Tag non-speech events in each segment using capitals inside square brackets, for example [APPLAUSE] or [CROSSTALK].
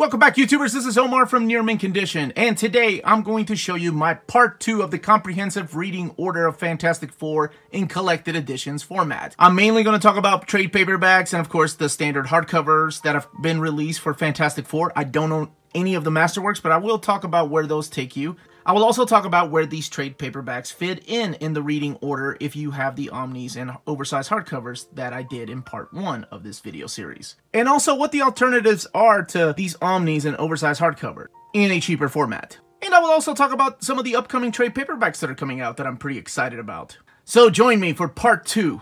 Welcome back YouTubers, this is Omar from Near Mint Condition, and today I'm going to show you my part 2 of the comprehensive reading order of Fantastic Four in collected editions format. I'm mainly going to talk about trade paperbacks and of course the standard hardcovers that have been released for Fantastic Four. I don't own any of the Masterworks, but I will talk about where those take you. I will also talk about where these trade paperbacks fit in in the reading order if you have the Omnis and oversized hardcovers that I did in part 1 of this video series. And also what the alternatives are to these Omnis and oversized hardcover in a cheaper format. And I will also talk about some of the upcoming trade paperbacks that are coming out that I'm pretty excited about. So join me for part 2.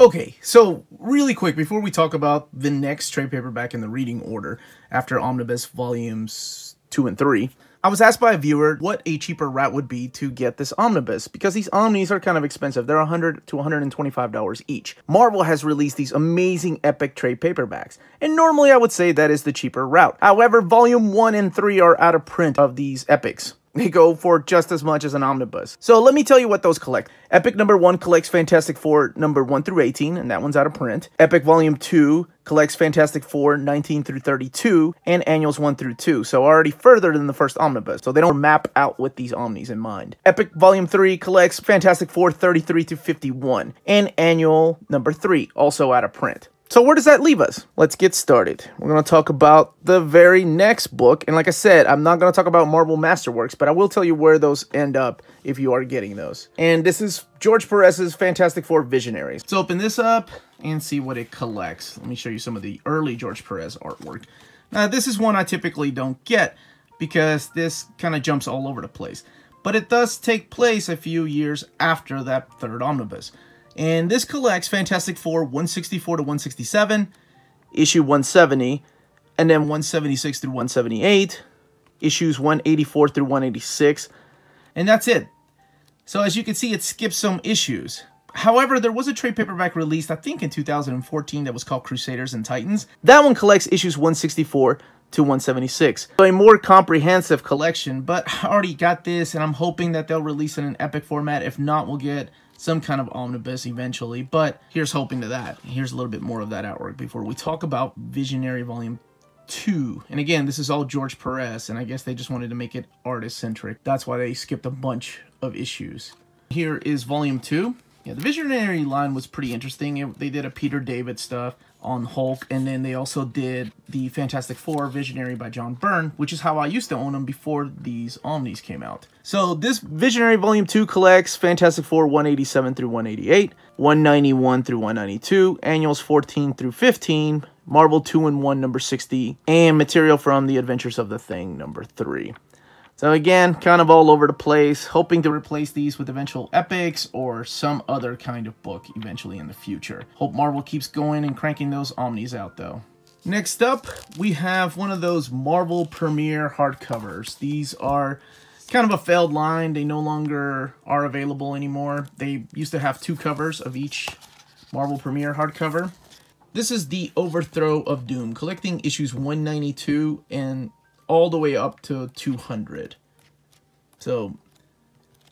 Okay, so really quick, before we talk about the next trade paperback in the reading order after Omnibus Volumes 2 and 3, I was asked by a viewer what a cheaper route would be to get this omnibus because these omnis are kind of expensive. They're 100 to 125 dollars each. Marvel has released these amazing epic trade paperbacks, and normally I would say that is the cheaper route. However, volume 1 and 3 are out of print of these epics. They go for just as much as an omnibus. So let me tell you what those collect. Epic number 1 collects Fantastic Four number 1 through 18, and that one's out of print. Epic volume 2 collects Fantastic Four 19 through 32, and annuals 1 through 2, so already further than the first omnibus, so they don't map out with these omnis in mind. Epic volume 3 collects Fantastic Four 33 to 51, and annual number 3, also out of print. So where does that leave us? Let's get started. We're going to talk about the very next book. And like I said, I'm not going to talk about Marvel Masterworks, but I will tell you where those end up if you are getting those. And this is George Perez's Fantastic Four Visionaries. So open this up and see what it collects. Let me show you some of the early George Perez artwork. Now, this is one I typically don't get because this kind of jumps all over the place. But it does take place a few years after that third omnibus. And this collects Fantastic Four 164 to 167, issue 170, and then 176 through 178, issues 184 through 186, and that's it. So as you can see, it skips some issues. However, there was a trade paperback released, I think in 2014, that was called Crusaders and Titans. That one collects issues 164 to 176. So a more comprehensive collection, but I already got this, and I'm hoping that they'll release it in an epic format. If not, we'll get some kind of omnibus eventually, but here's hoping to that. Here's a little bit more of that artwork before we talk about Visionary Volume 2. And again, this is all George Perez, and I guess they just wanted to make it artist-centric. That's why they skipped a bunch of issues. Here is Volume 2. Yeah, the Visionary line was pretty interesting. It, they did a Peter David stuff on Hulk, and then they also did the Fantastic Four Visionary by John Byrne, which is how I used to own them before these Omnis came out. So this Visionary Volume 2 collects Fantastic Four 187 through 188, 191 through 192, Annuals 14 through 15, Marvel Two-in-One number 60, and material from The Adventures of the Thing number 3. So again, kind of all over the place, hoping to replace these with eventual epics or some other kind of book eventually in the future. Hope Marvel keeps going and cranking those Omnis out though. Next up, we have one of those Marvel Premiere hardcovers. These are kind of a failed line. They no longer are available anymore. They used to have two covers of each Marvel Premiere hardcover. This is the Overthrow of Doom, collecting issues 192 and all the way up to 200. So,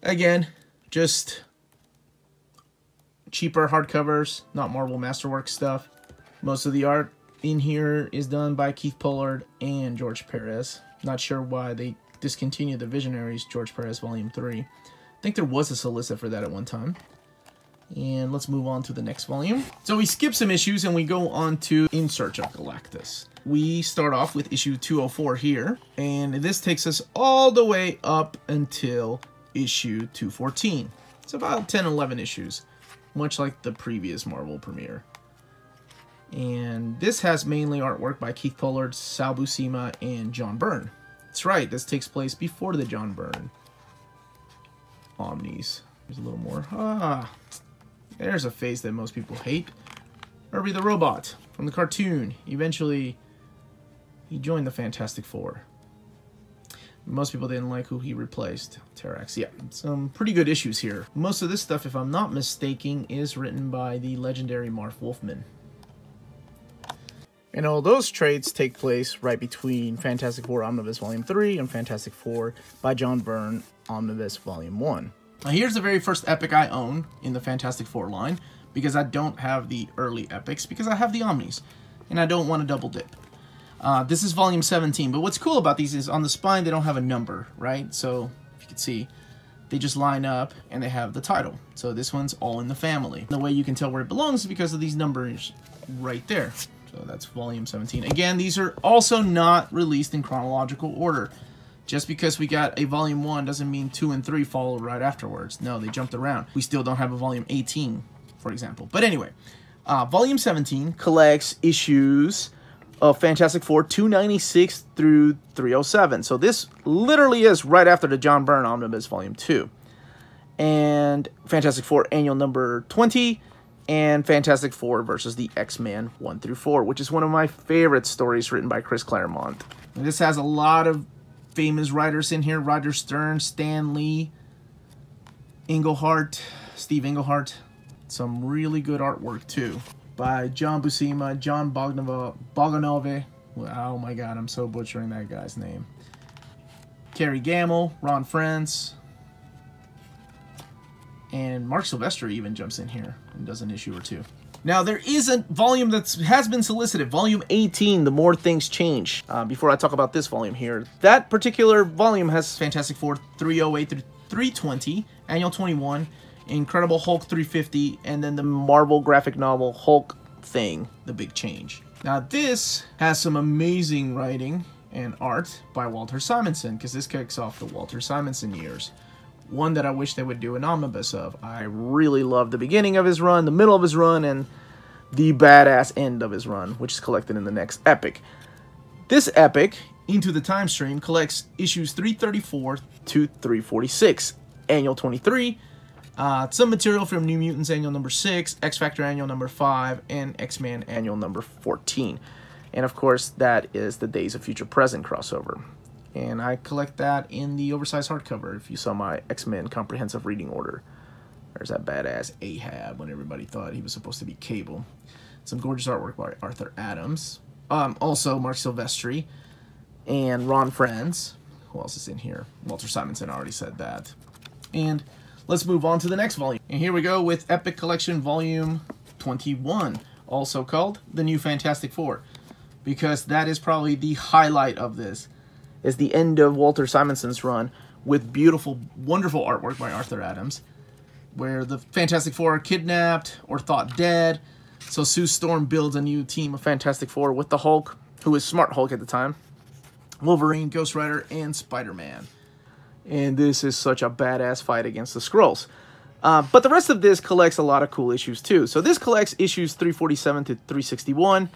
again, just cheaper hardcovers, not Marvel Masterworks stuff. Most of the art in here is done by Keith Pollard and George Perez. Not sure why they discontinued the Visionaries George Perez Volume 3. I think there was a solicit for that at one time. And let's move on to the next volume. So we skip some issues and we go on to In Search of Galactus we start off with issue 204 here, and this takes us all the way up until issue 214. It's about 10, 11 issues, much like the previous Marvel premiere. And this has mainly artwork by Keith Pollard, Sal Buscema, and John Byrne. That's right, this takes place before the John Byrne Omnis. There's a little more. Ah, there's a face that most people hate. Herbie the Robot from the cartoon. Eventually he joined the Fantastic Four. Most people didn't like who he replaced. Terrax, yeah. Some pretty good issues here. Most of this stuff, if I'm not mistaken, is written by the legendary Marv Wolfman. And all those trades take place right between Fantastic Four Omnibus Volume 3 and Fantastic Four by John Byrne Omnibus Volume 1. Now here's the very first epic I own in the Fantastic Four line, because I don't have the early epics, because I have the Omnis. and I don't want to double dip. Uh, this is volume 17, but what's cool about these is on the spine they don't have a number, right? So if you can see, they just line up and they have the title. So this one's all in the family. The way you can tell where it belongs is because of these numbers right there. So that's volume 17. Again, these are also not released in chronological order. Just because we got a volume 1 doesn't mean 2 and 3 follow right afterwards. No, they jumped around. We still don't have a volume 18, for example. But anyway, uh, volume 17 collects issues of Fantastic Four 296 through 307. So this literally is right after the John Byrne Omnibus Volume 2. And Fantastic Four Annual Number 20 and Fantastic Four versus the X-Men 1 through 4, which is one of my favorite stories written by Chris Claremont. And this has a lot of famous writers in here. Roger Stern, Stan Lee, Englehart, Steve Englehart. Some really good artwork too by John Buscema, John Bogdanove. Oh my god, I'm so butchering that guy's name. Kerry Gammill, Ron Frenz, and Marc Silvestri even jumps in here and does an issue or two. Now, there is a volume that has been solicited, volume 18, The More Things Change. Uh, before I talk about this volume here, that particular volume has Fantastic Four 308 through 320, Annual 21, Incredible Hulk 350, and then the Marvel graphic novel Hulk Thing, The Big Change. Now this has some amazing writing and art by Walter Simonson, because this kicks off the Walter Simonson years. One that I wish they would do an omnibus of. I really love the beginning of his run, the middle of his run, and the badass end of his run, which is collected in the next epic. This epic, Into the Time Stream, collects issues 334 to 346, Annual 23, uh, some material from New Mutants Annual number 6, X Factor Annual number 5, and X Men Annual number 14. And of course, that is the Days of Future Present crossover. And I collect that in the oversized hardcover if you saw my X Men comprehensive reading order. There's that badass Ahab when everybody thought he was supposed to be Cable. Some gorgeous artwork by Arthur Adams. Um, also, Marc Silvestri and Ron Frenz. Who else is in here? Walter Simonson already said that. And let's move on to the next volume. And here we go with Epic Collection Volume 21, also called The New Fantastic Four, because that is probably the highlight of this, is the end of Walter Simonson's run with beautiful, wonderful artwork by Arthur Adams, where the Fantastic Four are kidnapped or thought dead, so Sue Storm builds a new team of Fantastic Four with the Hulk, who is Smart Hulk at the time, Wolverine, Ghost Rider, and Spider-Man and this is such a badass fight against the Skrulls. Uh, but the rest of this collects a lot of cool issues too. So this collects issues 347 to 361,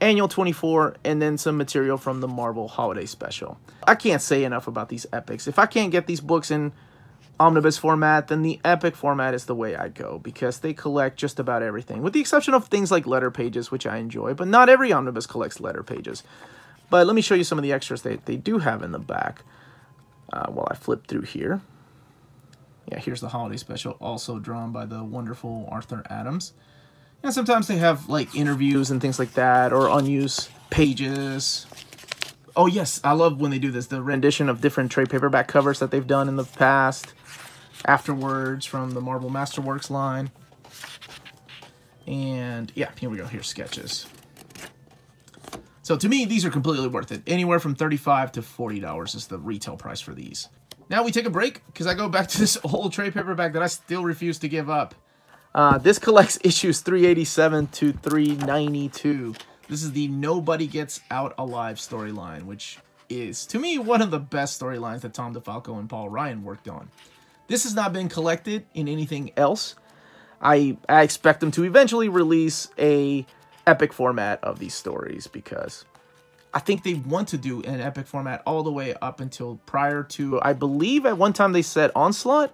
Annual 24, and then some material from the Marvel Holiday Special. I can't say enough about these epics. If I can't get these books in omnibus format, then the epic format is the way I go because they collect just about everything, with the exception of things like letter pages, which I enjoy, but not every omnibus collects letter pages. But let me show you some of the extras that they do have in the back uh, while I flip through here. Yeah, here's the holiday special, also drawn by the wonderful Arthur Adams. And sometimes they have like interviews and things like that, or unused pages. Oh yes, I love when they do this, the rendition of different trade paperback covers that they've done in the past. Afterwards from the Marvel Masterworks line. And yeah, here we go, here's sketches. So to me, these are completely worth it. Anywhere from 35 to $40 is the retail price for these. Now we take a break because I go back to this [LAUGHS] old trade paperback that I still refuse to give up. Uh, this collects [LAUGHS] issues 387 to 392. This is the Nobody Gets Out Alive storyline, which is, to me, one of the best storylines that Tom DeFalco and Paul Ryan worked on. This has not been collected in anything else. I, I expect them to eventually release a epic format of these stories because I think they want to do an epic format all the way up until prior to, I believe at one time they said Onslaught,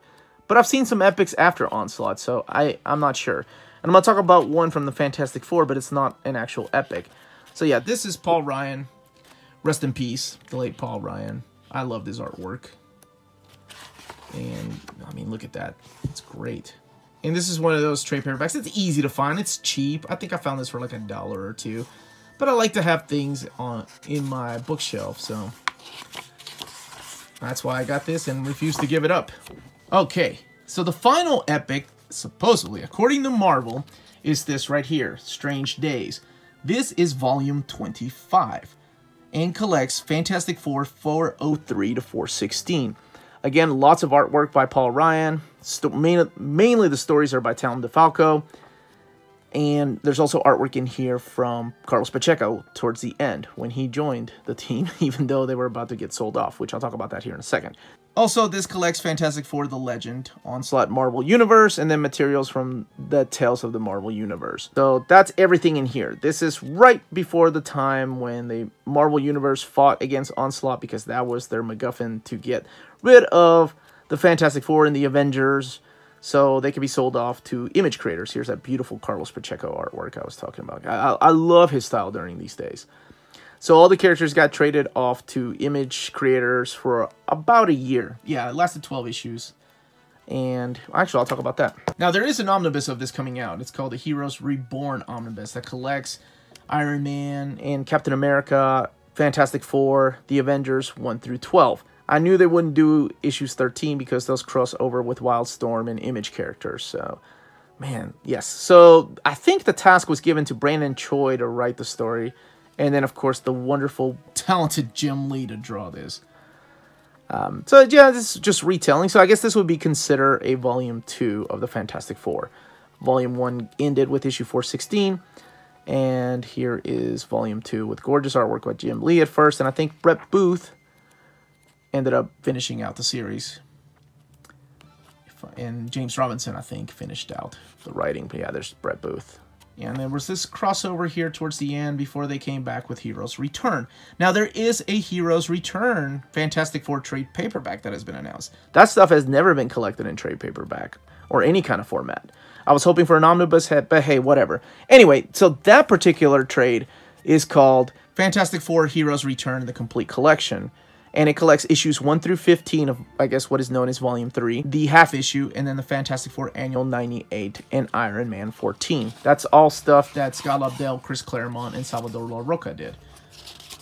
but I've seen some epics after Onslaught, so I, I'm not sure. And I'm going to talk about one from the Fantastic Four, but it's not an actual epic. So yeah, this is Paul Ryan. Rest in peace, the late Paul Ryan. I love his artwork. And, I mean, look at that. It's great. And this is one of those trade paperbacks. It's easy to find. It's cheap. I think I found this for like a dollar or two. But I like to have things on in my bookshelf, so that's why I got this and refused to give it up. Okay, so the final epic, supposedly, according to Marvel, is this right here, Strange Days. This is volume 25 and collects Fantastic Four 403 to 416. Again, lots of artwork by Paul Ryan. Main mainly the stories are by Tom DeFalco. And there's also artwork in here from Carlos Pacheco towards the end when he joined the team, [LAUGHS] even though they were about to get sold off, which I'll talk about that here in a second. Also, this collects Fantastic Four The Legend, Onslaught Marvel Universe, and then materials from the Tales of the Marvel Universe. So that's everything in here. This is right before the time when the Marvel Universe fought against Onslaught because that was their MacGuffin to get rid of the Fantastic Four and the Avengers so they can be sold off to image creators. Here's that beautiful Carlos Pacheco artwork I was talking about. I, I love his style during these days. So all the characters got traded off to image creators for about a year. Yeah, it lasted 12 issues. And actually, I'll talk about that. Now, there is an omnibus of this coming out. It's called the Heroes Reborn Omnibus that collects Iron Man and Captain America, Fantastic Four, The Avengers 1 through 12. I knew they wouldn't do issues 13 because those cross over with Wildstorm and Image characters. So, man, yes. So I think the task was given to Brandon Choi to write the story. And then, of course, the wonderful, talented Jim Lee to draw this. Um, so, yeah, this is just retelling. So I guess this would be considered a volume 2 of the Fantastic Four. Volume 1 ended with issue 416. And here is volume 2 with gorgeous artwork by Jim Lee at first. And I think Brett Booth ended up finishing out the series. And James Robinson, I think, finished out the writing. But yeah, there's Brett Booth. And there was this crossover here towards the end before they came back with Heroes Return. Now, there is a Heroes Return Fantastic Four trade paperback that has been announced. That stuff has never been collected in trade paperback or any kind of format. I was hoping for an omnibus but hey, whatever. Anyway, so that particular trade is called Fantastic Four Heroes Return, the complete collection and it collects issues 1 through 15 of, I guess, what is known as Volume 3, the half issue, and then the Fantastic Four Annual 98 and Iron Man 14. That's all stuff that Scott Lobdell, Chris Claremont, and Salvador Larroca did.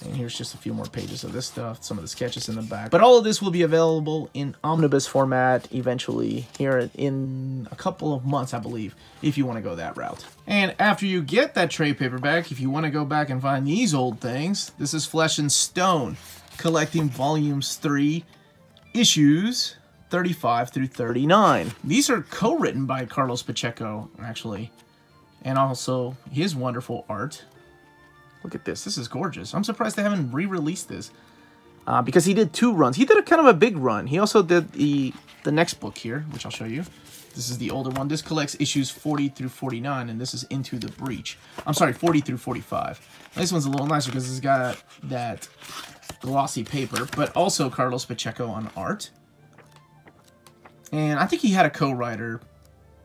And here's just a few more pages of this stuff, some of the sketches in the back. But all of this will be available in omnibus format eventually here in a couple of months, I believe, if you want to go that route. And after you get that trade paperback, if you want to go back and find these old things, this is Flesh and Stone collecting volumes 3, issues 35 through 39. These are co-written by Carlos Pacheco, actually, and also his wonderful art. Look at this. This is gorgeous. I'm surprised they haven't re-released this. Uh, because he did two runs. He did a kind of a big run. He also did the the next book here, which I'll show you. This is the older one. This collects issues 40 through 49, and this is Into the Breach. I'm sorry, 40 through 45. This one's a little nicer because it's got that glossy paper, but also Carlos Pacheco on art. And I think he had a co-writer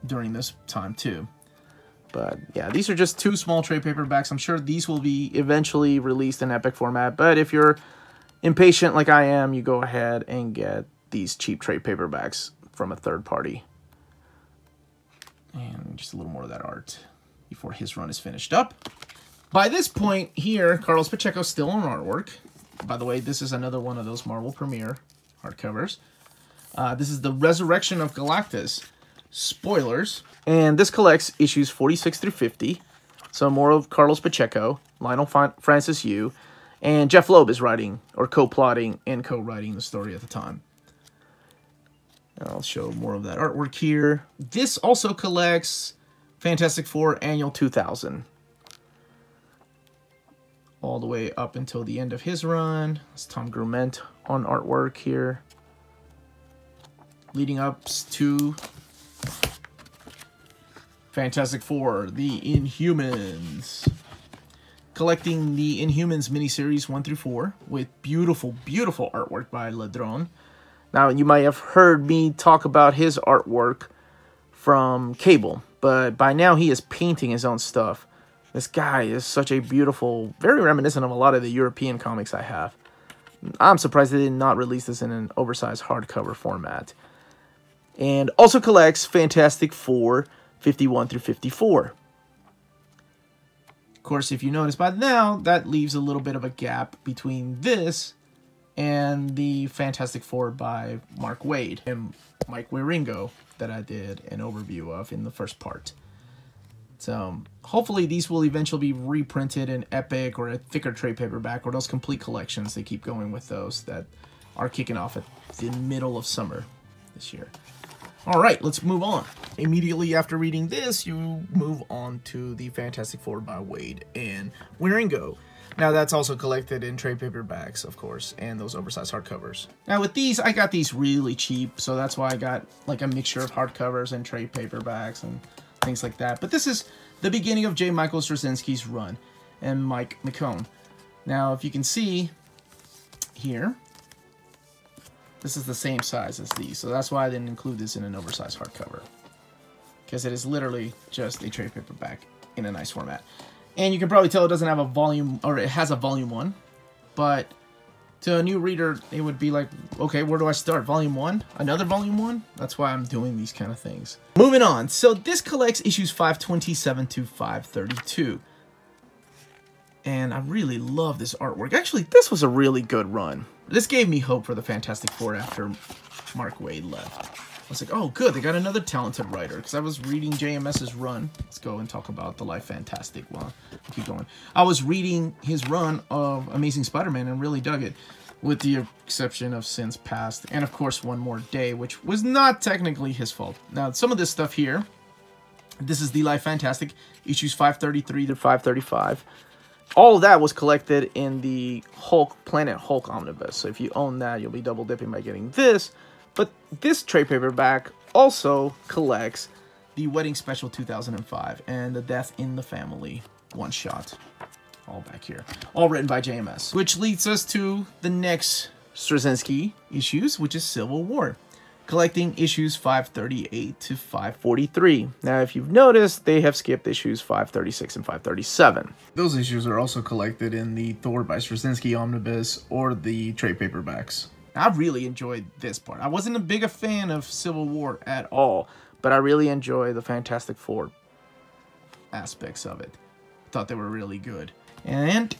during this time too. But yeah, these are just two small trade paperbacks. I'm sure these will be eventually released in epic format. But if you're impatient like I am, you go ahead and get these cheap trade paperbacks from a third party. And just a little more of that art before his run is finished up. By this point here, Carlos Pacheco still on artwork. By the way, this is another one of those Marvel Premiere hardcovers. Uh, this is the Resurrection of Galactus. Spoilers. And this collects issues 46 through 50. So more of Carlos Pacheco, Leinil Francis Yu, and Jeph Loeb is writing, or co-plotting and co-writing the story at the time. I'll show more of that artwork here. This also collects Fantastic Four Annual 2000 all the way up until the end of his run. It's Tom Grummett on artwork here. Leading up to Fantastic Four, The Inhumans. Collecting the Inhumans miniseries 1 through 4 with beautiful, beautiful artwork by Ladrönn. Now, you might have heard me talk about his artwork from Cable, but by now he is painting his own stuff. This guy is such a beautiful, very reminiscent of a lot of the European comics I have. I'm surprised they did not release this in an oversized hardcover format. And also collects Fantastic Four 51 through 54. Of course, if you notice by now, that leaves a little bit of a gap between this and the Fantastic Four by Mark Waid and Mike Wieringo that I did an overview of in the first part. So um, hopefully these will eventually be reprinted in Epic or a thicker trade paperback or those complete collections. They keep going with those that are kicking off at the middle of summer this year. All right, let's move on. Immediately after reading this, you move on to the Fantastic Four by Waid and Wieringo. Now that's also collected in trade paperbacks, of course, and those oversized hardcovers. Now with these, I got these really cheap, so that's why I got like a mixture of hardcovers and trade paperbacks and things like that. But this is the beginning of J. Michael Straczynski's run and Mike McKone. Now, if you can see here, this is the same size as these, so that's why I didn't include this in an oversized hardcover. Because it is literally just a trade paperback in a nice format. And you can probably tell it doesn't have a volume, or it has a volume 1, but to a new reader, it would be like, okay, where do I start? Volume 1? Another volume 1? That's why I'm doing these kind of things. Moving on. So this collects issues 527 to 532. And I really love this artwork. Actually, this was a really good run. This gave me hope for the Fantastic Four after Mark Waid left. I was like, oh, good, they got another talented writer. Because I was reading JMS's run. Let's go and talk about the Life Fantastic while I keep going. I was reading his run of Amazing Spider-Man and really dug it. With the exception of Sins Past. And, of course, One More Day, which was not technically his fault. Now, some of this stuff here, this is the Life Fantastic, issues 533 to 535 all of that was collected in the Hulk Planet Hulk omnibus. So if you own that, you'll be double dipping by getting this. But this trade paperback also collects the Wedding Special 2005 and the Death in the Family one shot. All back here. All written by JMS. Which leads us to the next Straczynski issues, which is Civil War. Collecting issues 538 to 543. Now, if you've noticed, they have skipped issues 536 and 537. Those issues are also collected in the Thor by Straczynski Omnibus or the trade paperbacks. I really enjoyed this part. I wasn't a big fan of Civil War at all, but I really enjoy the Fantastic Four aspects of it. I Thought they were really good. And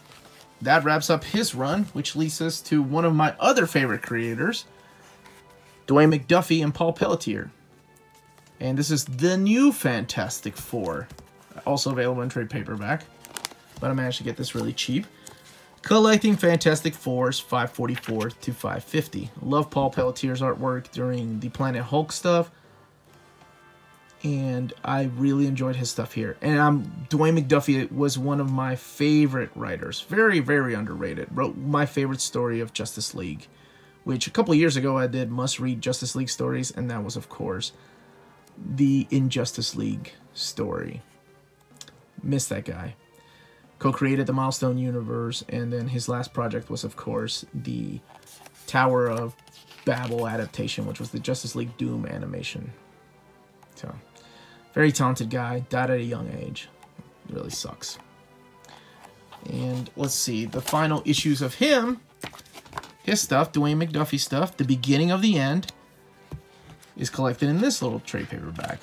that wraps up his run, which leads us to one of my other favorite creators, Dwayne McDuffie and Paul Pelletier. And this is the new Fantastic Four, also available in trade paperback. But I managed to get this really cheap. Collecting Fantastic Fours 544 to 550. Love Paul Pelletier's artwork during the Planet Hulk stuff. And I really enjoyed his stuff here. And um, Dwayne McDuffie was one of my favorite writers. Very, very underrated. Wrote my favorite story of Justice League. Which a couple years ago I did must-read Justice League stories. And that was, of course, the Injustice League story. Miss that guy co-created the Milestone universe, and then his last project was, of course, the Tower of Babel adaptation, which was the Justice League Doom animation. So, very talented guy, died at a young age. It really sucks. And let's see, the final issues of him, his stuff, Dwayne McDuffie stuff, the beginning of the end, is collected in this little trade paperback.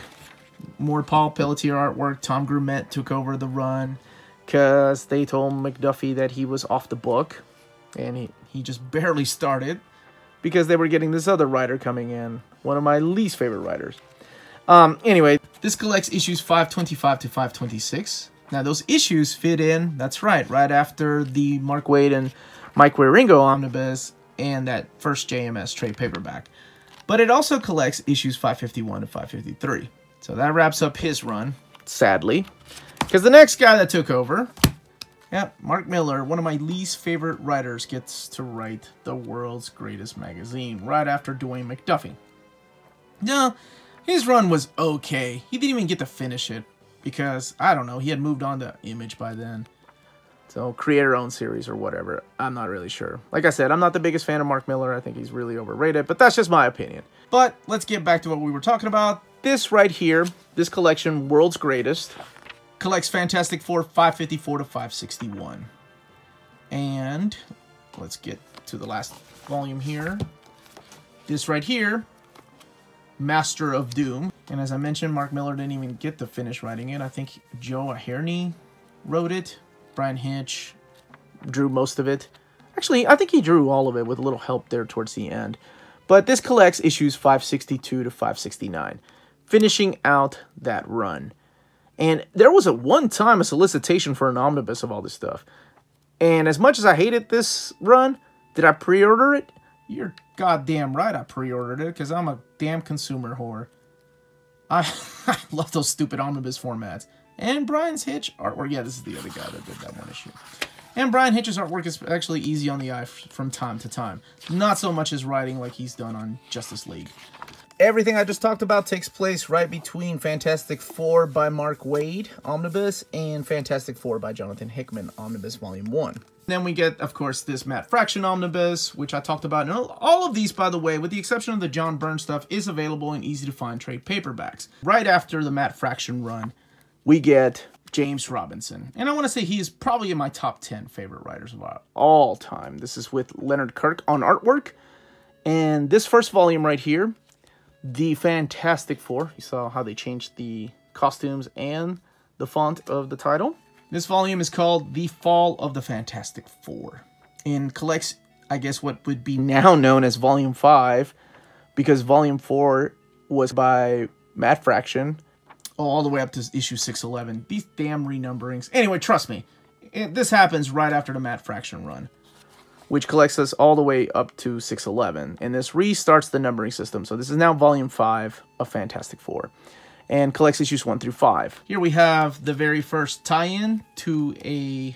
More Paul Pelletier artwork. Tom Grummett took over the run because they told McDuffie that he was off the book and he, he just barely started because they were getting this other writer coming in, one of my least favorite writers. Um, anyway, this collects issues 525 to 526. Now, those issues fit in, that's right, right after the Mark Waid and Mike Wieringo omnibus and that first JMS trade paperback. But it also collects issues 551 to 553. So that wraps up his run, sadly. Because the next guy that took over, yeah, Mark Millar, one of my least favorite writers, gets to write the world's greatest magazine right after Dwayne McDuffie. Now, his run was okay. He didn't even get to finish it because, I don't know, he had moved on to Image by then. So, creator own series or whatever. I'm not really sure. Like I said, I'm not the biggest fan of Mark Millar. I think he's really overrated, but that's just my opinion. But let's get back to what we were talking about. This right here, this collection, World's Greatest, collects Fantastic Four 554 to 561. And let's get to the last volume here. This right here, Master of Doom. And as I mentioned, Mark Millar didn't even get to finish writing it. I think Joe Ahearne wrote it. Bryan Hitch drew most of it. Actually, I think he drew all of it with a little help there towards the end. But this collects issues 562 to 569, finishing out that run. And there was a one time a solicitation for an omnibus of all this stuff. And as much as I hated this run, did I pre-order it? You're goddamn right I pre-ordered it because I'm a damn consumer whore. I, [LAUGHS] I love those stupid omnibus formats. And Bryan's Hitch artwork. Yeah, this is the other guy that did that one issue. And Bryan Hitch's artwork is actually easy on the eye from time to time. Not so much as writing like he's done on Justice League. Everything I just talked about takes place right between Fantastic Four by Mark Waid, Omnibus, and Fantastic Four by Jonathan Hickman, Omnibus Volume 1. Then we get, of course, this Matt Fraction Omnibus, which I talked about. And all of these, by the way, with the exception of the John Byrne stuff, is available in easy-to-find trade paperbacks. Right after the Matt Fraction run, we get James Robinson. And I want to say he is probably in my top 10 favorite writers of all time. This is with Leonard Kirk on artwork. And this first volume right here, The Fantastic Four. You saw how they changed the costumes and the font of the title. This volume is called The Fall of the Fantastic Four and collects, I guess, what would be now known as Volume 5 because Volume 4 was by Matt Fraction all the way up to issue 611. These damn renumberings. Anyway, trust me, it, this happens right after the Matt Fraction run, which collects us all the way up to 611. And this restarts the numbering system. So this is now volume 5 of Fantastic Four and collects issues 1 through 5. Here we have the very first tie-in to a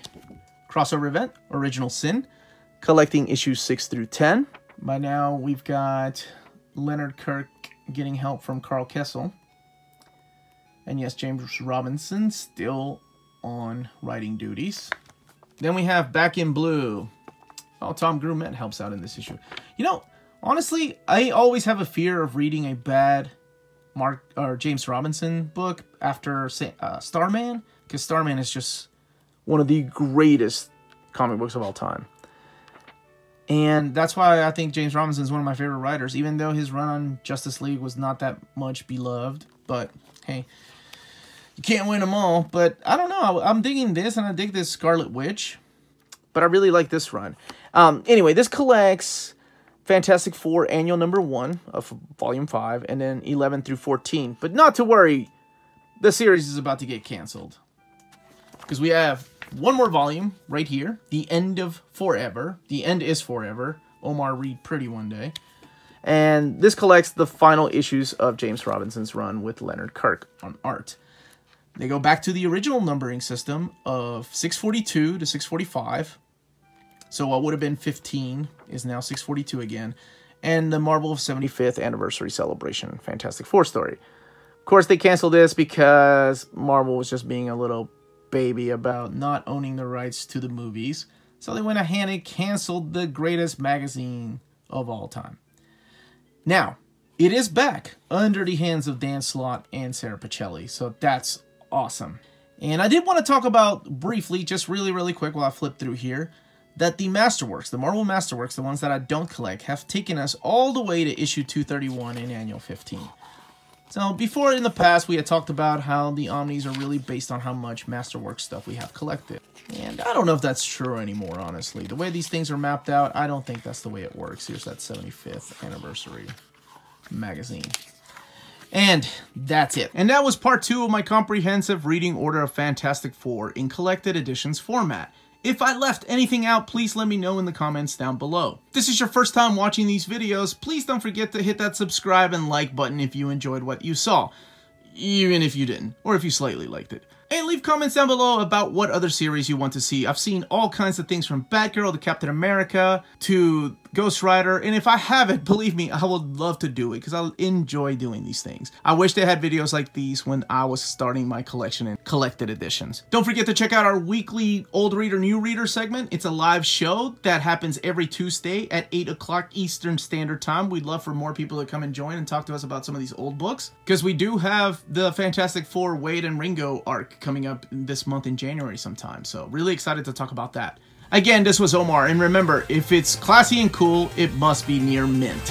crossover event, Original Sin, collecting issues 6 through 10. By now, we've got Leonard Kirk getting help from Karl Kesel. And yes, James Robinson still on writing duties. Then we have Back in Blue. Oh, Tom Grummett helps out in this issue. You know, honestly, I always have a fear of reading a bad Mark or James Robinson book after uh, Starman, because Starman is just one of the greatest comic books of all time. And that's why I think James Robinson is one of my favorite writers, even though his run on Justice League was not that much beloved. But hey, you can't win them all, but I don't know. I'm digging this, and I dig this Scarlet Witch. But I really like this run. Um, anyway, this collects Fantastic Four Annual Number 1 of Volume 5, and then 11 through 14. But not to worry, the series is about to get canceled. Because we have one more volume right here, The End of Forever. The End is Forever. Omar read Pretty one day. And this collects the final issues of James Robinson's run with Leonard Kirk on art. They go back to the original numbering system of 642 to 645. So what would have been 15 is now 642 again. And the Marvel 75th anniversary celebration, Fantastic Four story. Of course, they canceled this because Marvel was just being a little baby about not owning the rights to the movies. So they went ahead and canceled the greatest magazine of all time. Now, it is back under the hands of Dan Slott and Sara Pichelli. So that's awesome. And I did want to talk about briefly, just really, really quick while I flip through here, that the Masterworks, the Marvel Masterworks, the ones that I don't collect, have taken us all the way to issue 231 in Annual 15. So before in the past, we had talked about how the Omnis are really based on how much Masterworks stuff we have collected. And I don't know if that's true anymore, honestly. The way these things are mapped out, I don't think that's the way it works. Here's that 75th anniversary magazine. And that's it. And that was part two of my comprehensive reading order of Fantastic Four in collected editions format. If I left anything out, please let me know in the comments down below. If this is your first time watching these videos, please don't forget to hit that subscribe and like button if you enjoyed what you saw. Even if you didn't, or if you slightly liked it. And leave comments down below about what other series you want to see. I've seen all kinds of things from Batgirl to Captain America to Ghost Rider, and if I haven't, [LAUGHS] believe me, I would love to do it because I enjoy doing these things. I wish they had videos like these when I was starting my collection in collected editions. Don't forget to check out our weekly Old Reader, New Reader segment. It's a live show that happens every Tuesday at 8 o'clock Eastern Standard Time. We'd love for more people to come and join and talk to us about some of these old books because we do have the Fantastic Four Waid and Ringo arc coming up this month in January sometime. So really excited to talk about that. Again, this was Omar, and remember, if it's classy and cool, it must be near mint.